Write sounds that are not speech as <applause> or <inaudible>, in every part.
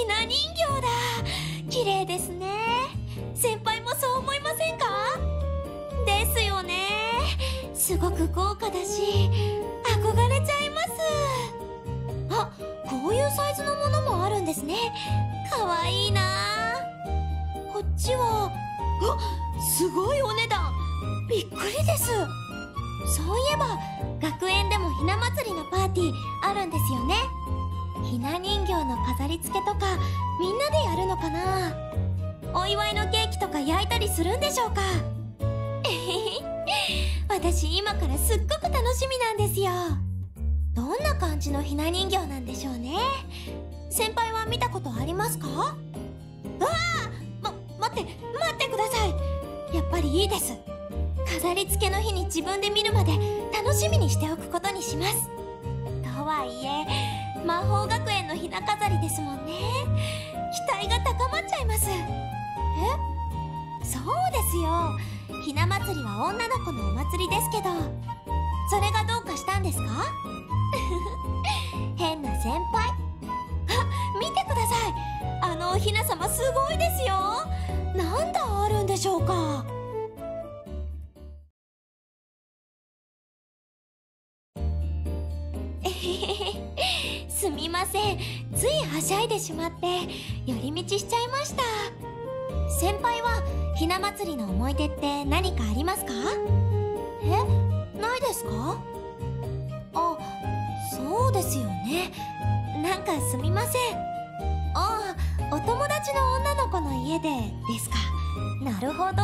ひな人形だ。綺麗ですね。先輩もそう思いませんか？ですよね。すごく豪華だし憧れちゃいます。あこういうサイズのものもあるんですね。かわいいな。こっちはあすごいお値段。びっくりです。そういえば学園でもひな祭りのパーティーあるんですよね。ひな人形の飾り付けとかみんなでやるのかな？お祝いのケーキとか焼いたりするんでしょうか？えへへ私今からすっごく楽しみなんですよ。どんな感じのひな人形なんでしょうね？先輩は見たことありますか？うわあ！ま、待って待ってください。やっぱりいいです。飾り付けの日に自分で見るまで楽しみにしておくことにします。とはいえ魔法学園のひな飾りですもんね。期待が高まっちゃいます。え？そうですよ。ひな祭りは女の子のお祭りですけど。それがどうかしたんですか？<laughs> 変な先輩。あ <laughs> 見てください。あのおひな様すごいですよ。何段あるんでしょうか？えへへすみません。ついはしゃいでしまって寄り道しちゃいました。先輩はひな祭りの思い出って何かありますか？え？ないですか？あそうですよね。なんかすみません。ああお友達の女の子の家でですか。なるほど。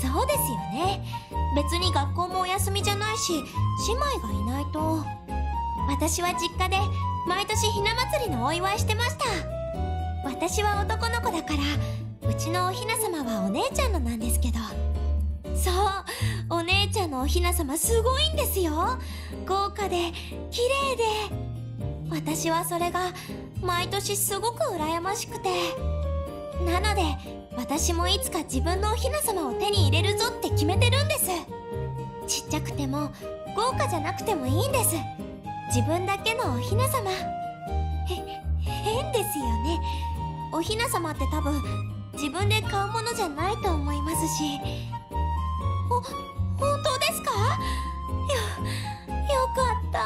そうですよね。別に学校もお休みじゃないし姉妹がいないと。私は実家で毎年ひな祭りのお祝いしてました。私は男の子だからうちのおひな様はお姉ちゃんのなんですけど。そうお姉ちゃんのおひな様すごいんですよ。豪華で綺麗で。私はそれが毎年すごく羨ましくて。なので私もいつか自分のおひな様を手に入れるぞって決めてるんです。ちっちゃくても豪華じゃなくてもいいんです。自分だけのおひな様。へ変ですよね。おひな様って多分自分で買うものじゃないと思いますし。お本当ですか？よよかった。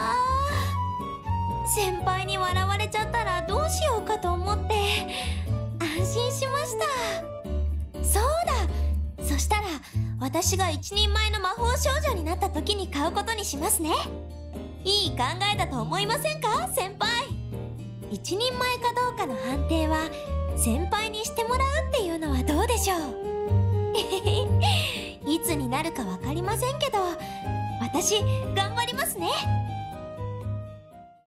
先輩に笑われちゃったらどうしようかと思って安心しました。そうだ。そしたら私が一人前の魔法少女になった時に買うことにしますね。いい考えだと思いませんか先輩？一人前かどうかの判定は先輩にしてもらうっていうのはどうでしょう？<laughs> いつになるか分かりませんけど私頑張りますね。